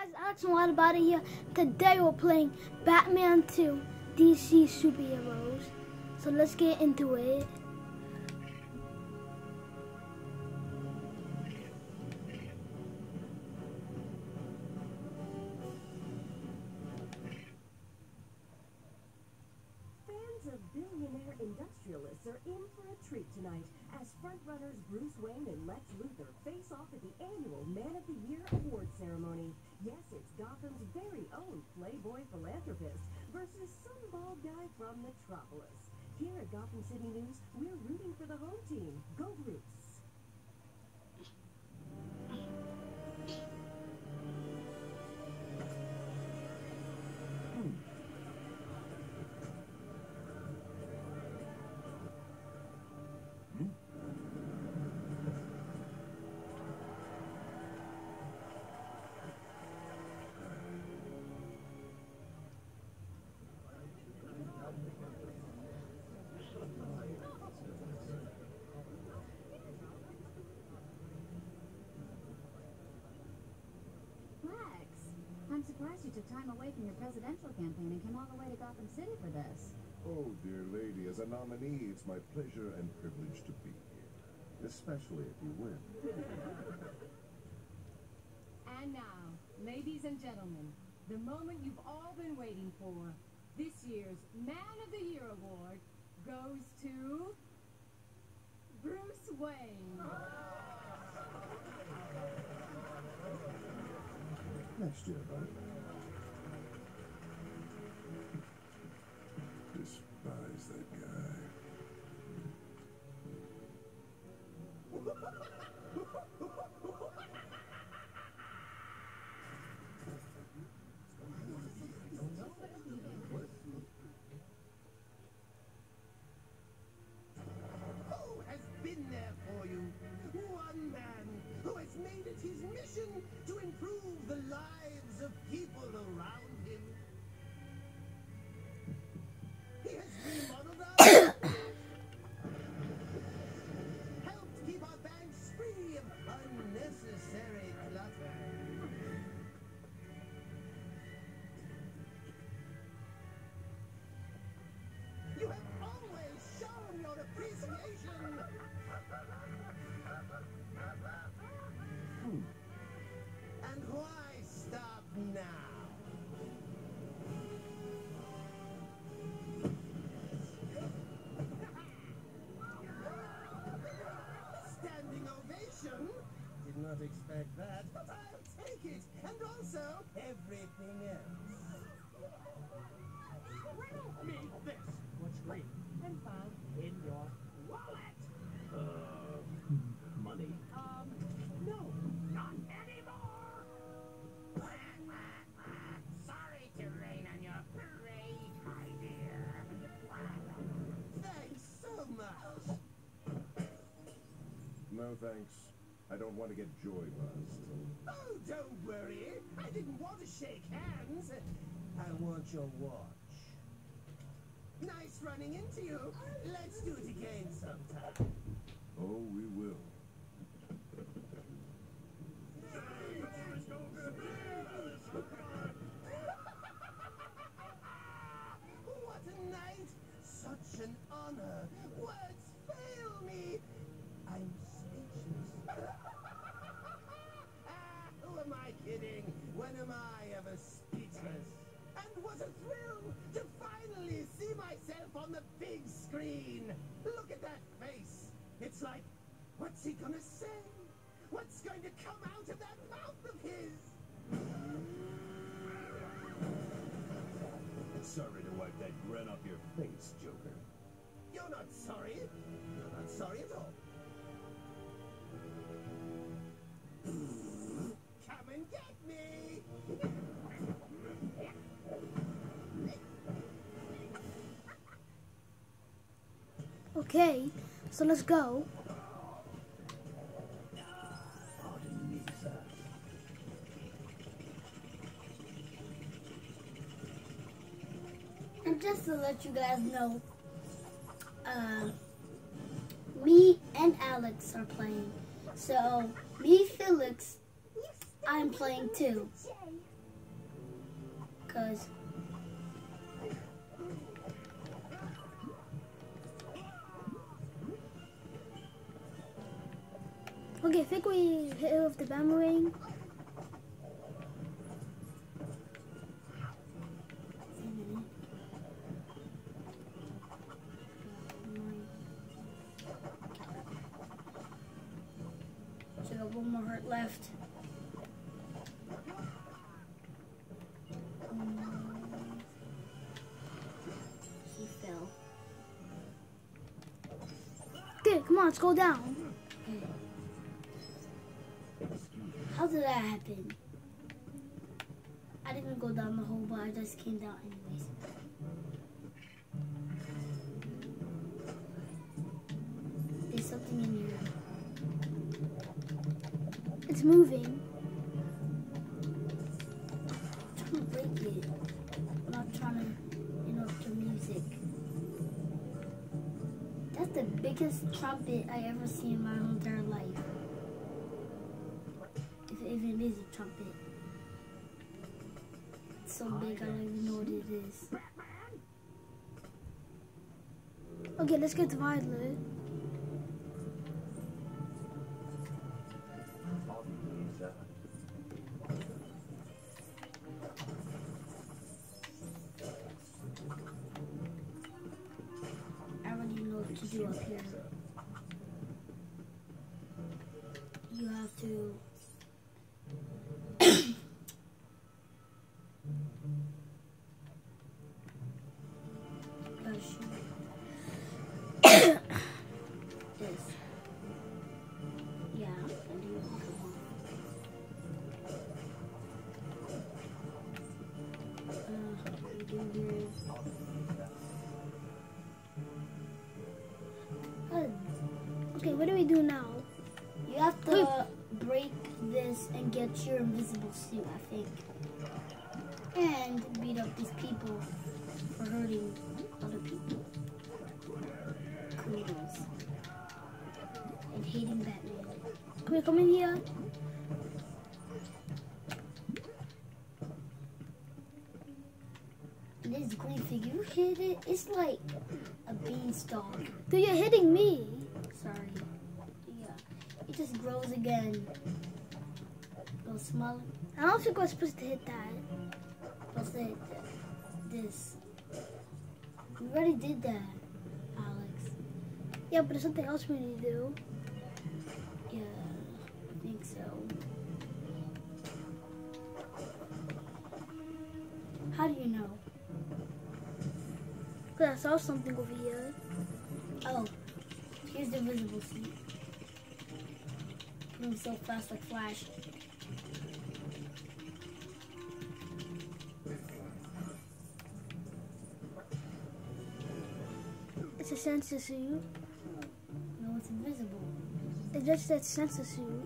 guys, Alex and What About here. Today we're playing Batman 2 DC Superheroes. So let's get into it. Fans of billionaire industrialists are in for a treat tonight as frontrunners Bruce Wayne and Lex Luthor face off at the annual Man of from Metropolis. Here at Gotham City News, we're rooting for the home team. Go Bruce! Surprised you took time away from your presidential campaign and came all the way to Gotham City for this. Oh, dear lady, as a nominee, it's my pleasure and privilege to be here. Especially if you win. And now, ladies and gentlemen, the moment you've all been waiting for, this year's Man of the Year award goes to Bruce Wayne. Next year, buddy. Despise that not expect that, but I'll take it. And also everything else. Meet this. What's green? And found in your wallet. Uh, money? Um, no, not anymore. Sorry to rain on your parade, my dear. Thanks so much. No thanks. I don't want to get joy buzzed. Oh, don't worry. I didn't want to shake hands. I want your watch. Nice running into you. Let's do it again sometime. Oh, we will. I ever speechless? And what a thrill to finally see myself on the big screen. Look at that face. It's like, what's he gonna say? What's going to come out of that mouth of his? Sorry to wipe that grin off your face, Joker. Okay, so let's go. And just to let you guys know, uh, me and Alex are playing. So, me, Felix, I'm playing too. Cause Okay, I think we hit it with the boomerang. So got one more heart left. Mm. He fell. Okay, come on, let's go down. How did that happen? I didn't go down the hole, but I just came down anyways. There's something in here. It's moving. I'm trying to break it. I'm not trying to interrupt the music. That's the biggest trumpet I ever seen in my entire life. If it even is a trumpet. It's so big I don't even know what it is. Okay, let's get to Violet. What do we do now? You have to break this and get your invisible suit, I think. And beat up these people for hurting other people. Criminals. And hating Batman. Can we come in here? This green figure, you hit it, it's like a beanstalk. Dude, you're hitting me. Just grows again. Go small. I don't think we're supposed to hit that. What's it? This. We already did that, Alex. Yeah, but there's something else we need to do. Yeah, I think so. How do you know? Cause I saw something over here. Oh, here's the invisible suit. Moves so fast like Flash. It's a sensor suit. No, it's invisible. It's just said sensor suit.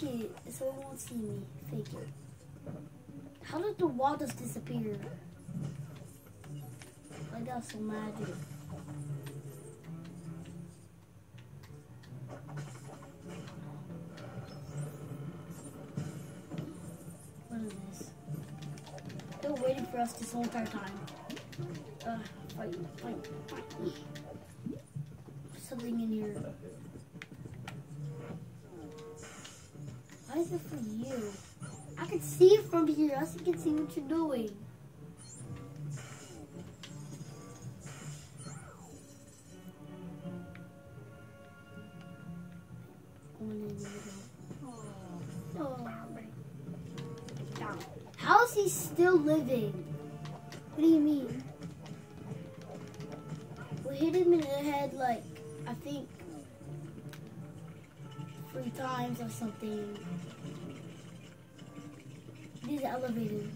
Break it so it won't see me. Fake it. How did the wall just disappear? Like that's some magic. What is this? They were waiting for us this whole entire time. Uh, fight, fight, fight. Something in here. Why is it for you? I can see from here. I can see what you're doing. How is he still living? What do you mean? We hit him in the head like I think three times or something. These are.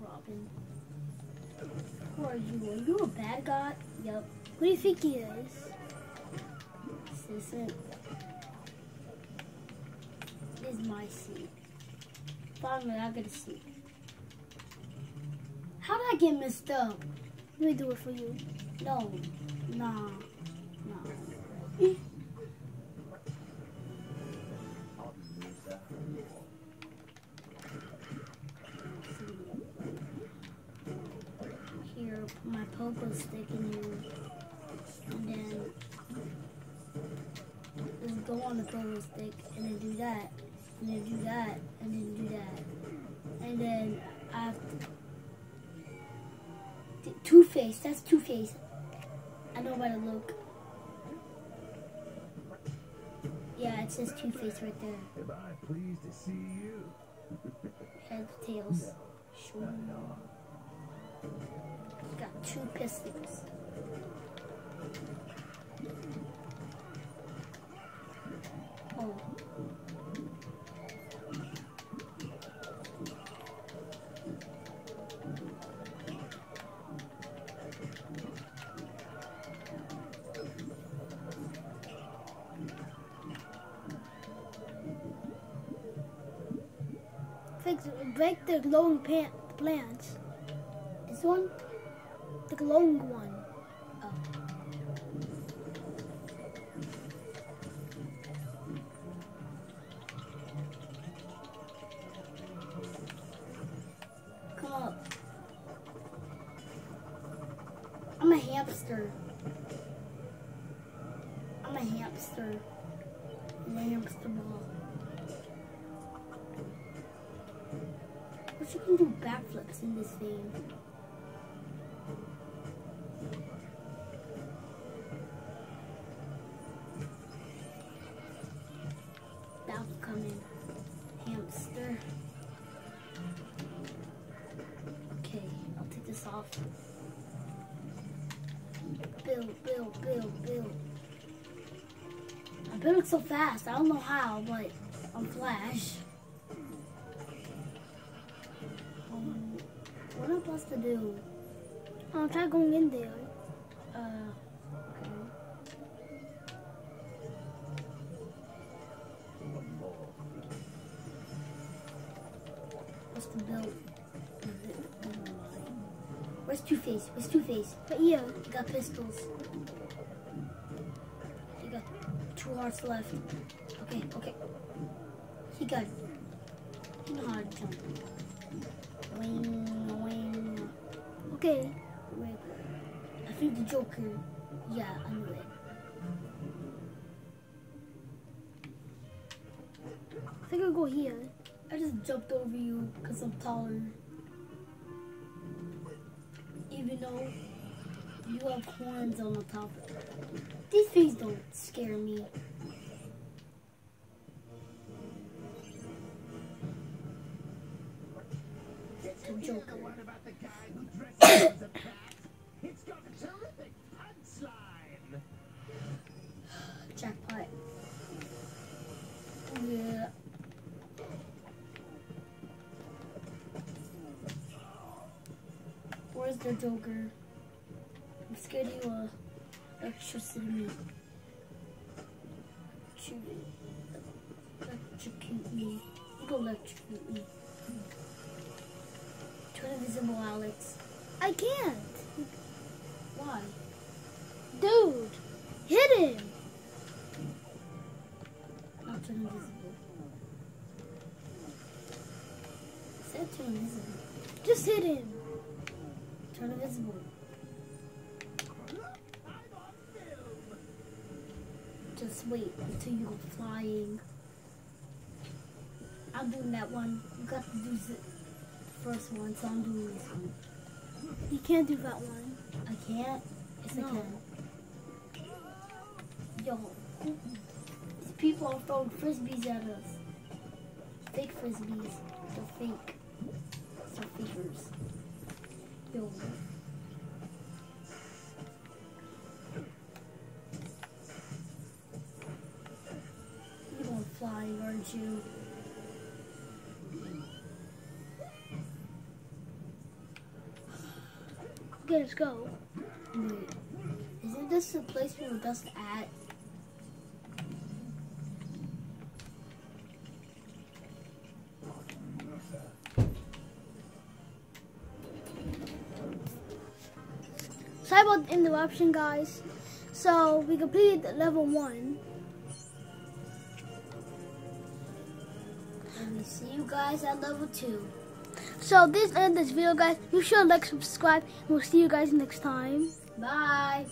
Robin. Who are you? Are you a bad guy? What do you think he is? This isn't. This is my seat. Finally, I get a seat. How did I get messed up? Let me do it for you. No. Nah. Nah. just go on the pogo stick and then do that. And then do that. And then do that. And then uh, I have to Two Face, that's Two Face. I know by the look. Yeah, it says Two Face right there. Am I pleased to see you? Head, tails. Sure. Got two pistols. Fix, break the glowing pan, plants. This one? The glowing one. Hamster. I'm a hamster. In a hamster ball. But you can do backflips in this thing. That'll come in. Hamster. Okay, I'll take this off. Bill, Bill, Bill, Bill. I built it so fast. I don't know how, but I'm Flash. Um, what am I supposed to do? I'll try going in there. Uh, okay. What's the belt? Where's Two Face? Where's Two Face? But yeah, He got pistols. You got two hearts left. Okay, okay. He got. He know how to jump. Wing, wing. okay. Wait. I think the Joker. Yeah, I knew it. I think I'll go here. I just jumped over you because I'm taller. Though you have horns on the top. These things don't scare me. The Joker? I'm scared he will electricity me. Shoot. Electrocute me. You go electrocute me. Turn invisible, Alex. I can't. Why? Dude, hit him. Not turn invisible. Said turn invisible. Just hit him. Turn invisible. Look, I'm on film. Just wait until you go flying. I'm doing that one. You got to do the first one, so I'm doing this one. You can't do that one. I can't. Yes, I No. can. Yo, these people are throwing frisbees at us. Fake frisbees. They're fake. They're fakers. Yo. You're going flying, aren't you? Okay, let's go. Wait. Isn't this the place we were just at? Interruption, guys. So we completed level one. And we see you guys at level two. So this end this video, guys. Be sure to like, subscribe, and we'll see you guys next time. Bye.